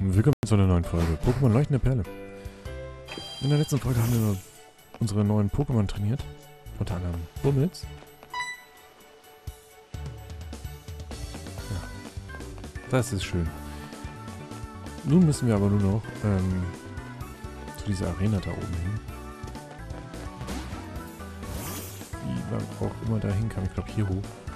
Willkommen zu einer neuen Folge Pokémon Leuchtende Perle. In der letzten Folge haben wir unsere neuen Pokémon trainiert. Unter anderem Bummels. Ja, das ist schön. Nun müssen wir aber nur noch ähm, zu dieser Arena da oben hin. Wie man auch immer da hin kann. Ich glaube hier hoch.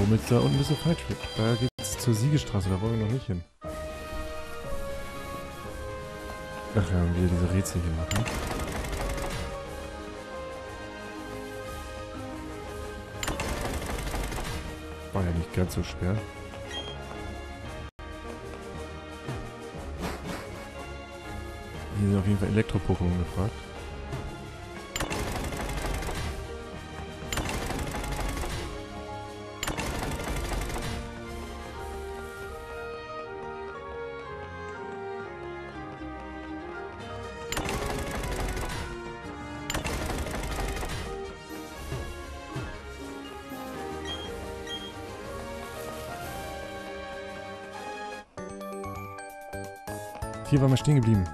Womit da unten ein bisschen falsch wird. Da geht's zur Siegestraße, da wollen wir noch nicht hin. Ach ja, wieder diese Rätsel hier machen. War ja nicht ganz so schwer. Hier sind auf jeden Fall Elektro-Pokémon gefragt. Hier waren wir stehen geblieben.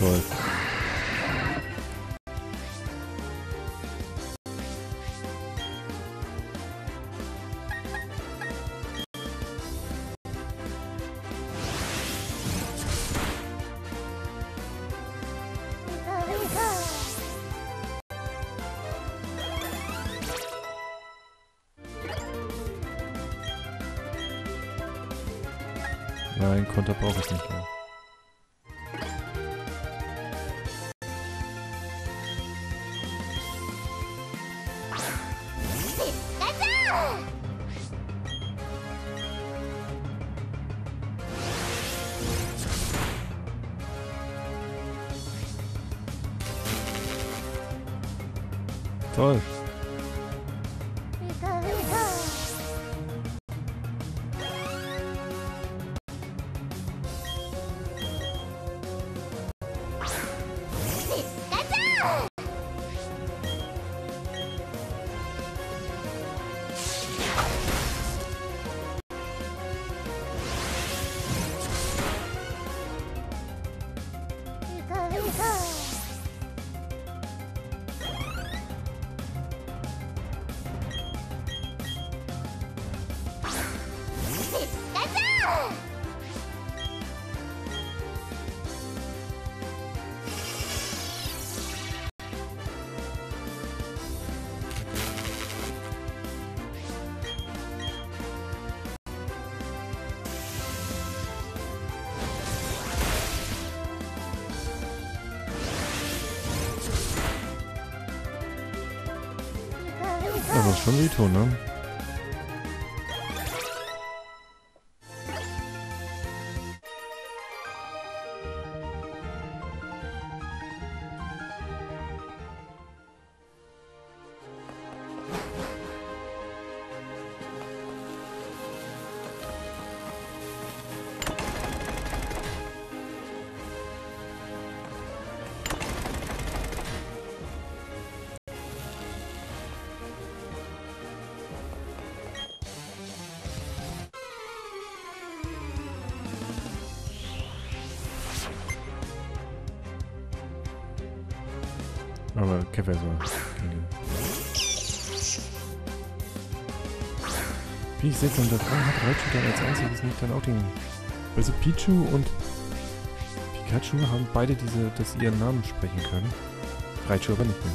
Toll. Konter brauche ich nicht mehr. Toll. Schon wehtun, ne? Käfer so. Wie ich 603 hat Raichu dann als einziges nicht dann auch den. Also Pichu und Pikachu haben beide diese, dass sie ihren Namen sprechen können. Raichu aber nicht mehr.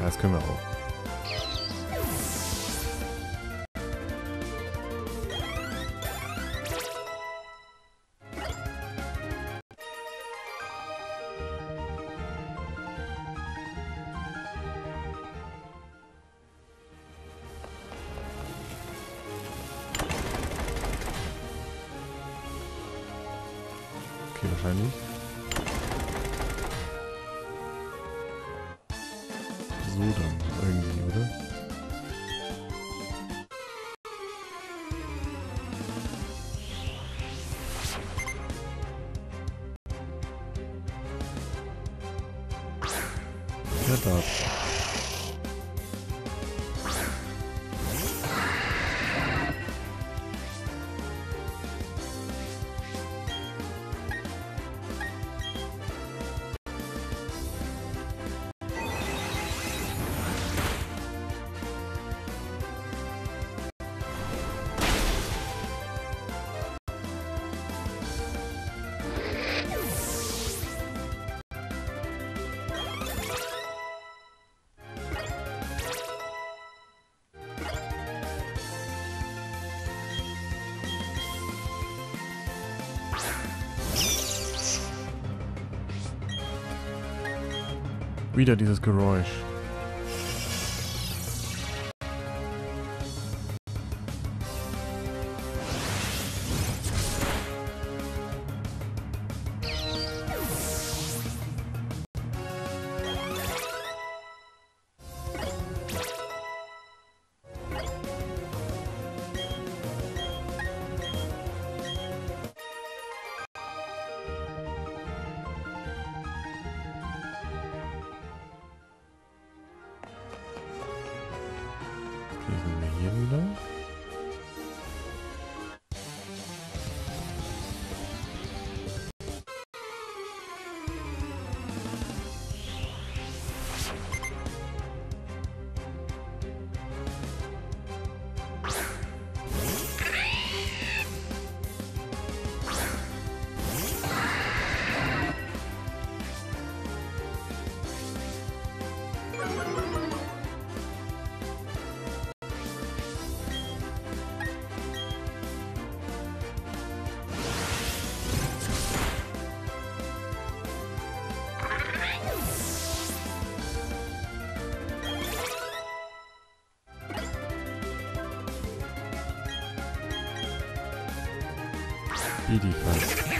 Ja, das können wir auch. Wahrscheinlich. Wieder dieses Geräusch. Okay, sind wir hier wieder. Edifast. Iripa.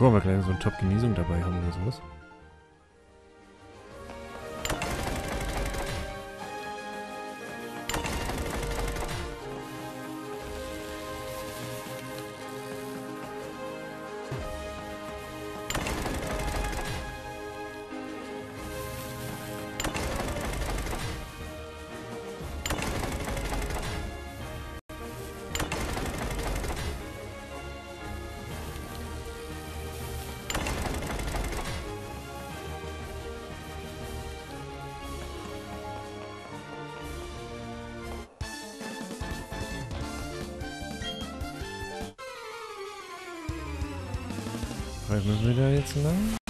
Ob wir gleich so einen Top-Genesung dabei haben oder sowas. Treiben wir da jetzt lang?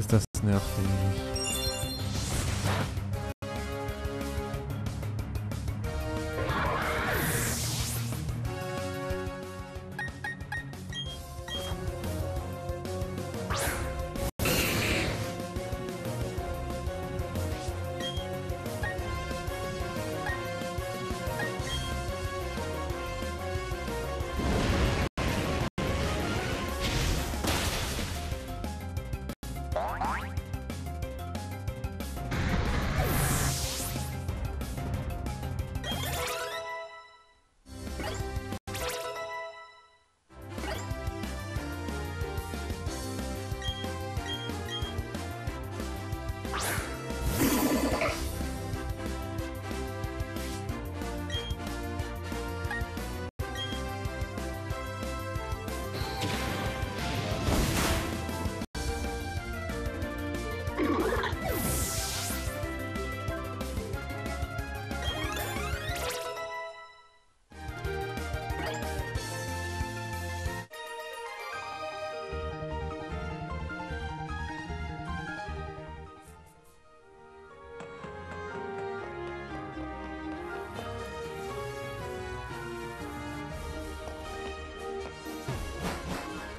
Ist das nervig.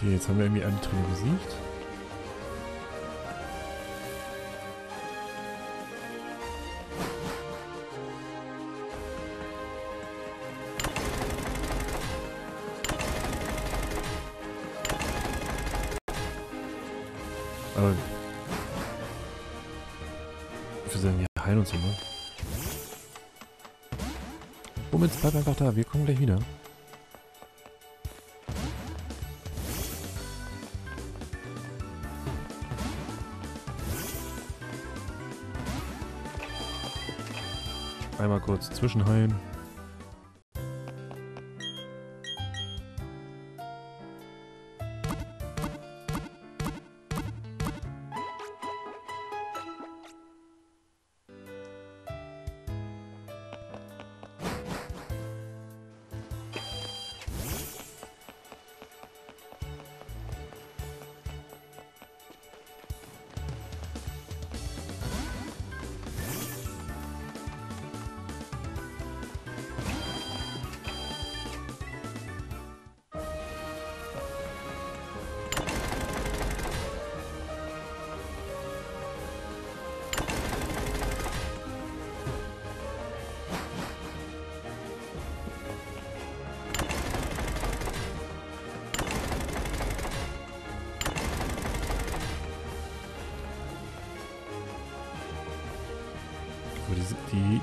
Okay, jetzt haben wir irgendwie eine Trainer besiegt. Aber ich würde sagen, wir heilen uns immer. Womit bleib einfach da, wir kommen gleich wieder. Einmal kurz zwischenheilen.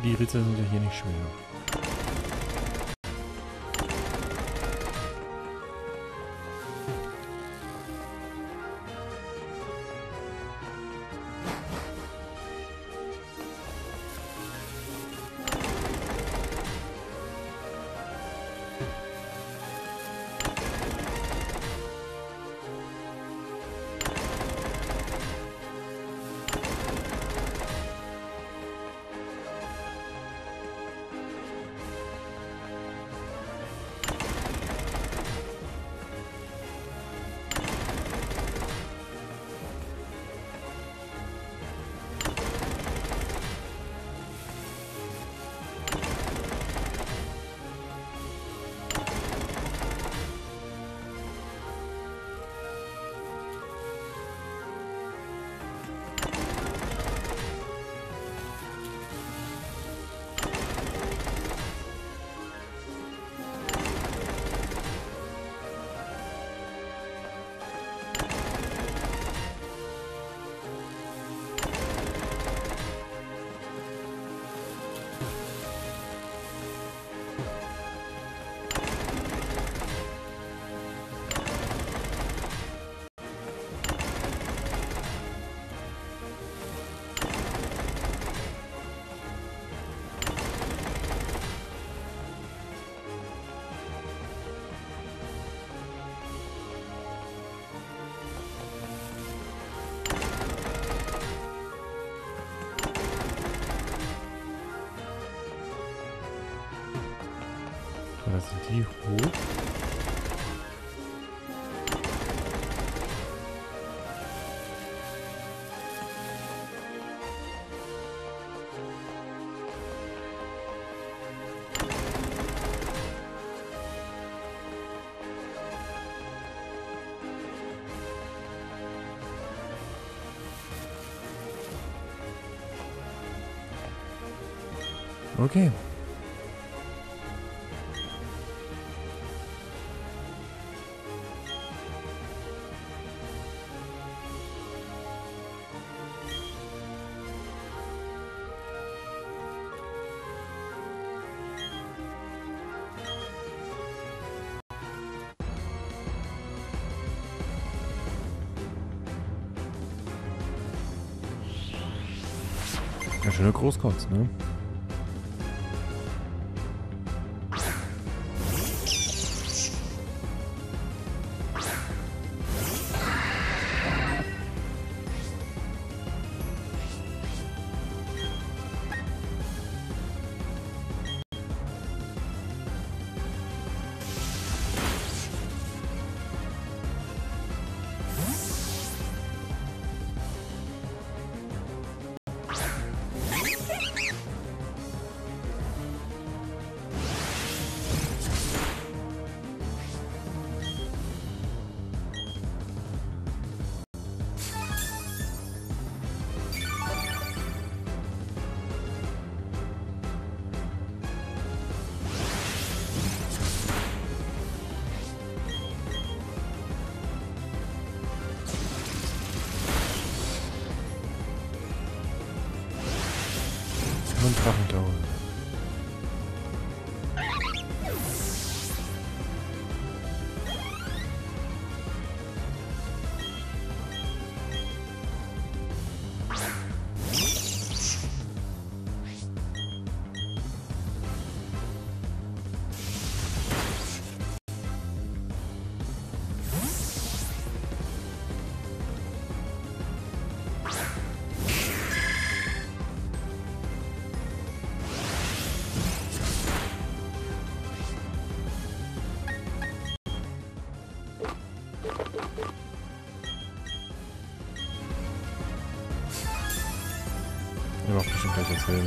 Die, Rätsel sind ja hier nicht schwer. Oder sind die hoch? Okay. schöne Großkotz, ne? you wäre.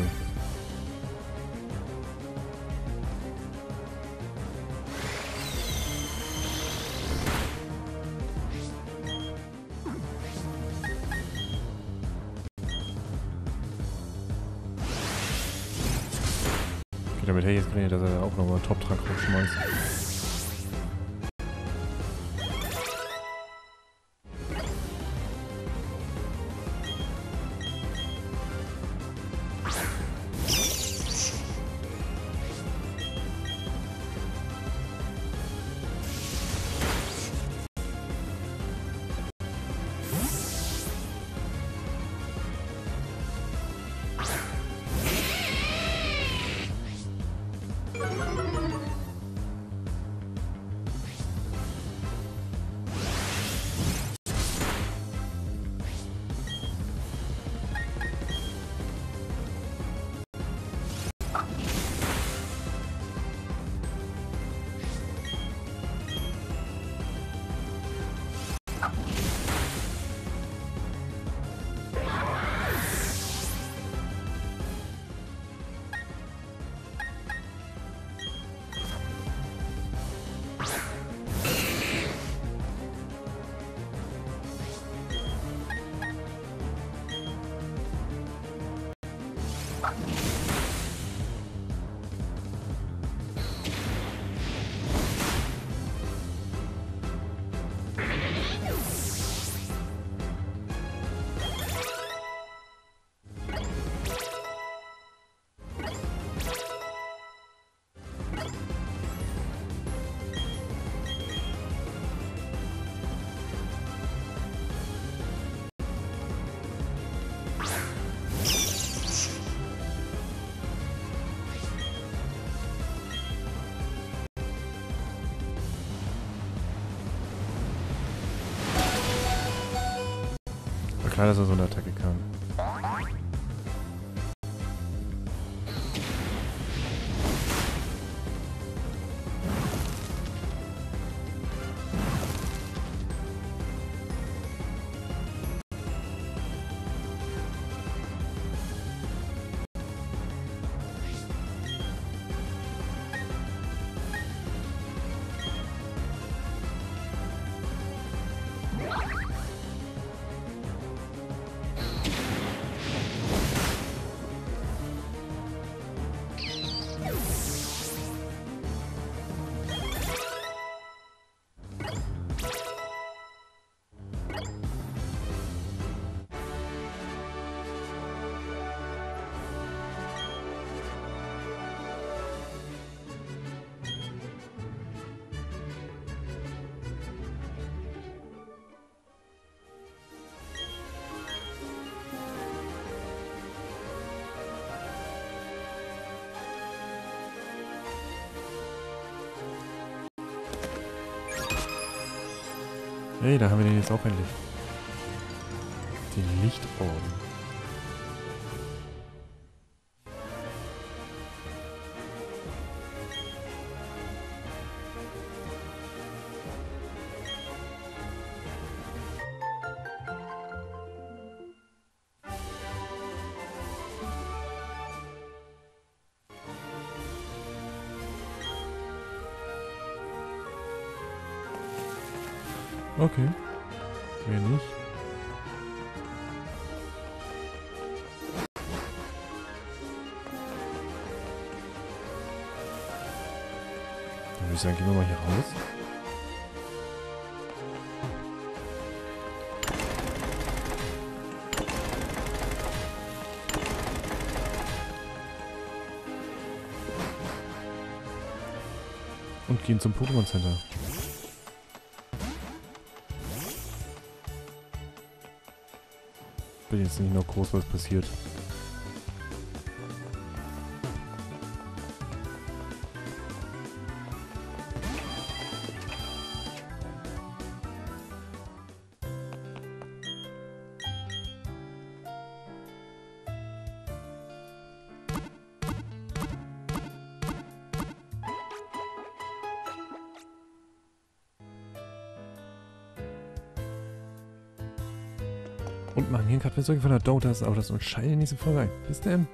Okay, damit hätte ich jetzt gerechnet, dass er auch nochmal einen Top-Trank rausschmeißt. Klar, dass so eine Hey, da haben wir den jetzt auch endlich. Den Lichtorden. Okay. Mehr nicht. Dann würde ich sagen, gehen wir mal hier raus. Und gehen zum Pokémon Center. Bin jetzt nicht noch groß was passiert. Wenn es euch gefallen hat, dauert das, aber das und schaltet in die nächste Folge ein. Bis dann.